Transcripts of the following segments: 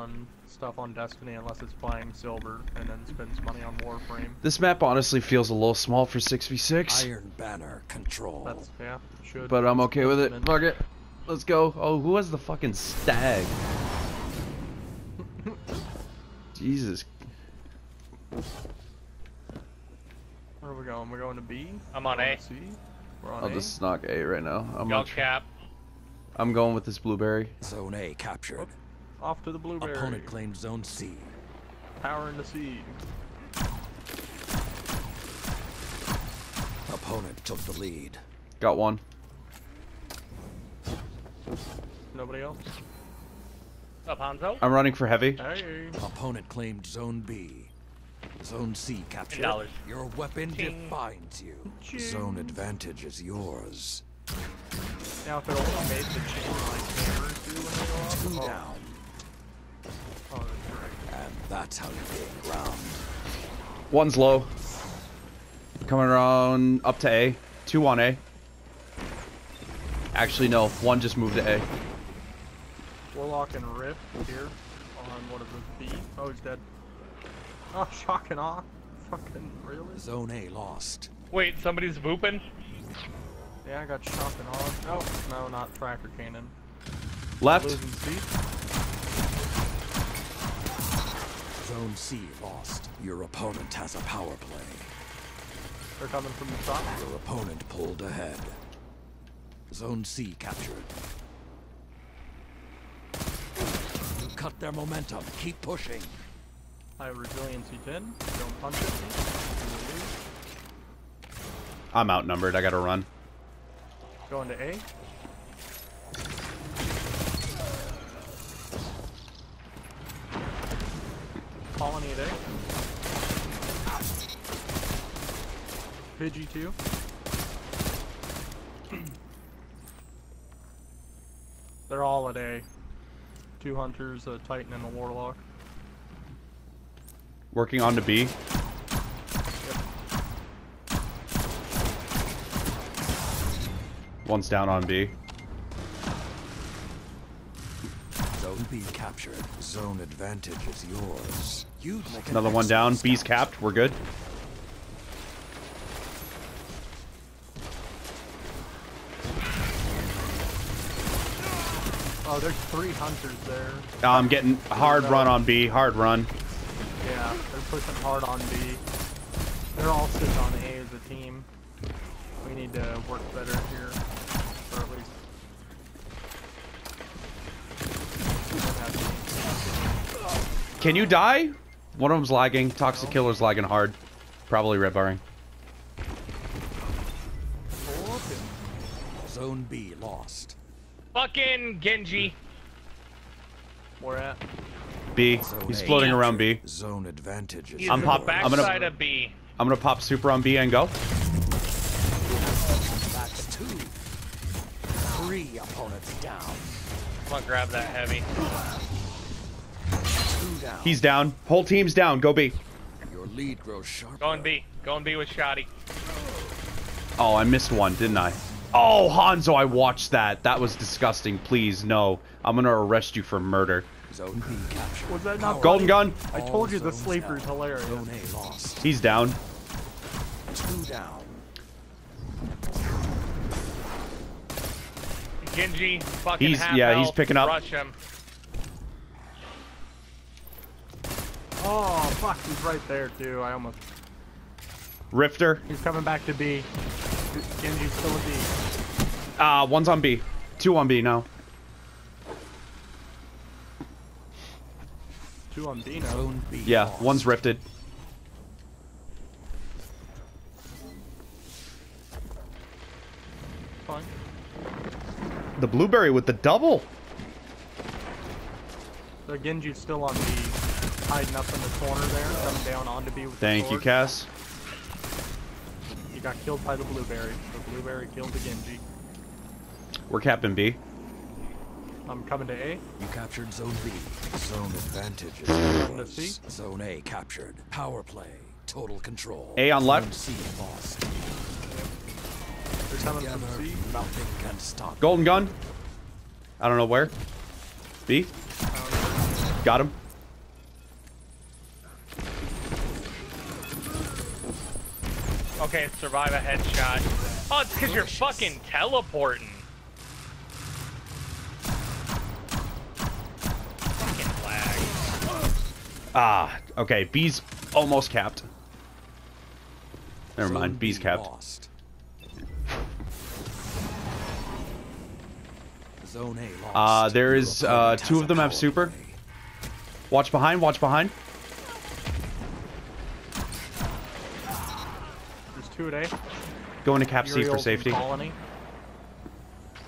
on stuff on Destiny unless it's playing silver and then spends money on Warframe. This map honestly feels a little small for 6v6. Iron Banner control. That's yeah, should. But I'm okay with it. Fuck it. Let's go. Oh, who has the fucking stag? Jesus. Where are we going? We're going to B. I'm on We're A. C. We're on I'll A. just knock A right now. I'm, Y'all on cap. I'm going with this blueberry. Zone A captured. Off to the blueberry. Opponent claimed Zone C. Power in the C. Opponent took the lead. Got one. Nobody else. Up, Hanzo. I'm running for heavy. Hey. Opponent claimed Zone B. Zone C captured. dollars. Your weapon Ching. defines you. Ching. Zone advantage is yours. Now if it only made the chain like hammers do when they go off. Two oh. down. That's how you gain ground. One's low. Coming around up to A. Two on A. Actually, no. One just moved to A. Warlock and Rift here on one of this B? Oh, he's dead. Oh, shock and awe. Fucking really? Zone A lost. Wait, somebody's booping? Yeah, I got shock and awe. Oh, no, not tractor cannon. Left. Zone C lost. Your opponent has a power play. They're coming from the top. Your opponent pulled ahead. Zone C captured. You cut their momentum. Keep pushing. I have resiliency 10. Don't punch at me. I'm outnumbered. I gotta run. Going to A. A. Pidgey 2. They're all at A. Two hunters, a titan, and a warlock. Working on to B. One's down on B. Zone B captured. Zone advantage is yours. You'd make an Another one down. excellent B's capped. We're good. Oh, there's three hunters there. I'm getting hard run on B. Hard run. Yeah, they're pushing hard on B. They're all sitting on A as a team. We need to work better here. Can you die? One of them's lagging. Toxic killer's lagging hard. Probably red barring. Zone B lost. Fucking Genji. Where at? B. Zone He's A floating around. B. Zone advantage is I'm pop- I'm gonna- backside of B. I'm gonna pop super on B and go. That's two. Three opponents down. I'm gonna grab that heavy. Two down. He's down. Whole team's down. Go B. Your lead grows sharper. Going B. Going B with Shoddy. Oh, I missed one, didn't I? Oh, Hanzo, I watched that. That was disgusting. Please, no. I'm gonna arrest you for murder. Zone B captured. Was that not Golden gun. I told you the zones sleeper's hilarious. Zone A lost. He's down. Two down. Genji, fucking He's- half yeah, he's picking up. Rush him. Oh, fuck, he's right there too. I almost. Rifter. He's coming back to B. Genji's still a B. Ah, one's on B. Two on B now. Two on B now. Zone Yeah, lost. one's rifted. Fine. The blueberry with the double. So Genji's still on B. Hiding up in the corner there. Coming down onto B with the Thank you. Cass. He got killed by the blueberry. The blueberry killed the Genji. We're capping B. I'm coming to A. You captured Zone B. Zone advantage is Coming to. C. Zone A captured. Power play. Total control. A on left. Zone C lost. They're coming Together, from C. nothing can stop. Golden gun. I don't know where. B. Got him. Okay, survive a headshot. Oh, it's because you're fucking teleporting. Fucking lag. Ah, okay. B's almost capped. Never Zone mind. B's capped. Lost. Zone A lost. Uh, there Your is, uh, two of them have super. Watch behind. Watch behind. Two a day. Go into cap C for safety. Colony.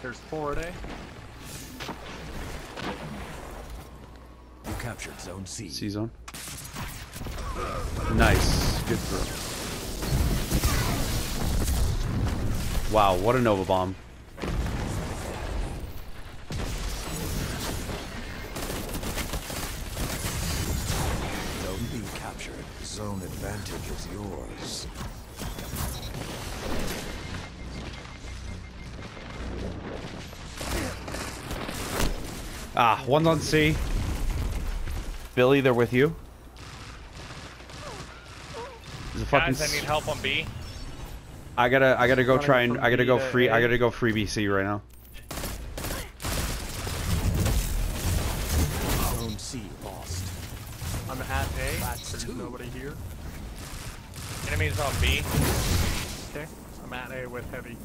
There's four a day. You captured Zone C. C zone. Nice. Good throw. Wow, what a Nova Bomb. Zone B captured. Zone advantage is yours. Ah, one's on C. Billy, they're with you. There's a fucking. Guys, I need help on B. I gotta, I gotta go try and, I gotta go free, I gotta go free BC right now. Zone C lost. I'm at A. That's There's nobody here. Enemies on B. Okay. I'm at A with heavy.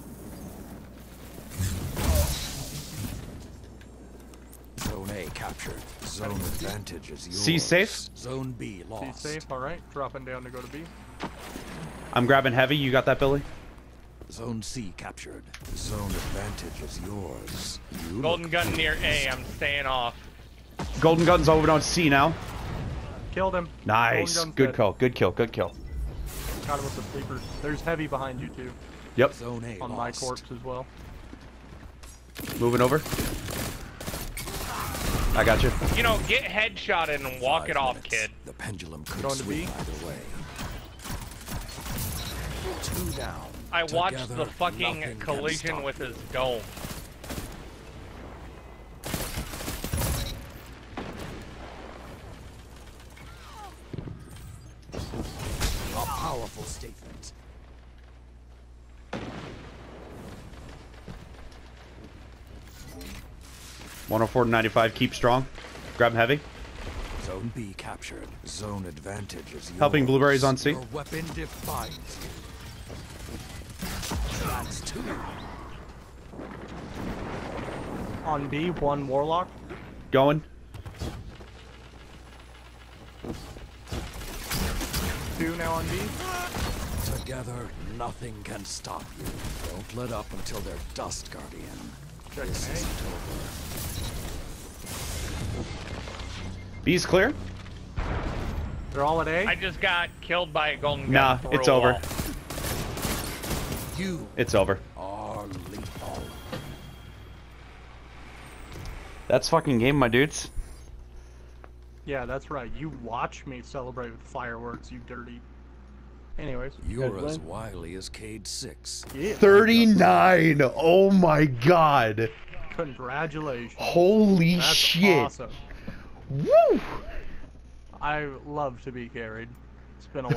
Zone A captured. Zone advantage is yours. C safe? Zone B lost. safe. All right. Dropping down to go to B. I'm grabbing heavy. You got that, Billy? Zone C captured. Zone advantage is yours. You Golden gun good. near A. I'm staying off. Golden Gun's over on C now. Killed him. Nice. Good dead. kill. Good kill. Good kill. Got him with the sleeper. There's heavy behind you too. Yep. Zone A On lost. my corpse as well. Moving over. I got you. You know, get headshotted and walk Five it off, minutes. kid. The pendulum could Going to swing either way. Two down. I watched Together, the fucking collision with his dome. A powerful statement. One hundred four to ninety five. Keep strong. Grab heavy. Zone B captured. Zone advantage is yours. Helping blueberries on C. Your weapon defines you. That's two. On B, one warlock. Going. Two now on B. Together, nothing can stop you. Don't let up until they're dust, Guardian. Checking This isn't over. B's clear. They're all at A. I just got killed by a golden gun. Nah, it's over. wall. You It's over. That's fucking game, my dudes. Yeah, that's right. You watch me celebrate with fireworks, you dirty. Anyways. you guys You're as wily as Cayde-6. Yeah. 39. Oh my god. Congratulations. Holy That's shit. awesome. Woo! I love to be carried. It's been a while.